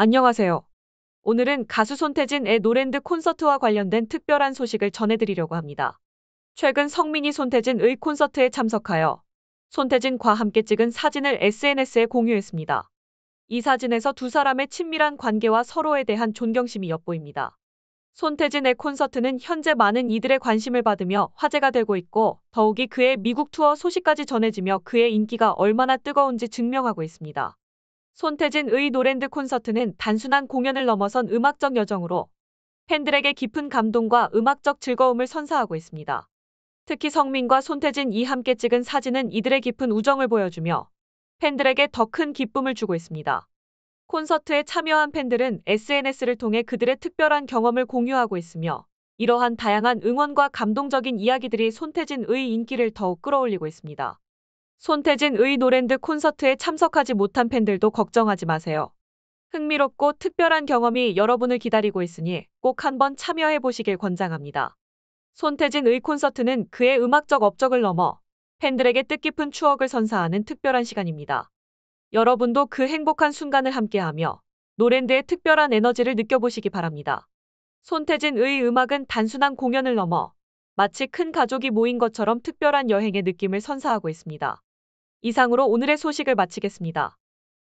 안녕하세요. 오늘은 가수 손태진의 노랜드 콘서트와 관련된 특별한 소식을 전해드리려고 합니다. 최근 성민이 손태진의 콘서트에 참석하여 손태진과 함께 찍은 사진을 SNS에 공유했습니다. 이 사진에서 두 사람의 친밀한 관계와 서로에 대한 존경심이 엿보입니다. 손태진의 콘서트는 현재 많은 이들의 관심을 받으며 화제가 되고 있고 더욱이 그의 미국 투어 소식까지 전해지며 그의 인기가 얼마나 뜨거운지 증명하고 있습니다. 손태진의 노랜드 콘서트는 단순한 공연을 넘어선 음악적 여정으로 팬들에게 깊은 감동과 음악적 즐거움을 선사하고 있습니다. 특히 성민과 손태진이 함께 찍은 사진은 이들의 깊은 우정을 보여주며 팬들에게 더 큰 기쁨을 주고 있습니다. 콘서트에 참여한 팬들은 SNS를 통해 그들의 특별한 경험을 공유하고 있으며 이러한 다양한 응원과 감동적인 이야기들이 손태진의 인기를 더욱 끌어올리고 있습니다. 손태진의 노랜드 콘서트에 참석하지 못한 팬들도 걱정하지 마세요. 흥미롭고 특별한 경험이 여러분을 기다리고 있으니 꼭 한번 참여해 보시길 권장합니다. 손태진의 콘서트는 그의 음악적 업적을 넘어 팬들에게 뜻깊은 추억을 선사하는 특별한 시간입니다. 여러분도 그 행복한 순간을 함께하며 노랜드의 특별한 에너지를 느껴보시기 바랍니다. 손태진의 음악은 단순한 공연을 넘어 마치 큰 가족이 모인 것처럼 특별한 여행의 느낌을 선사하고 있습니다. 이상으로 오늘의 소식을 마치겠습니다.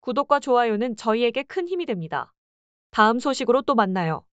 구독과 좋아요는 저희에게 큰 힘이 됩니다. 다음 소식으로 또 만나요.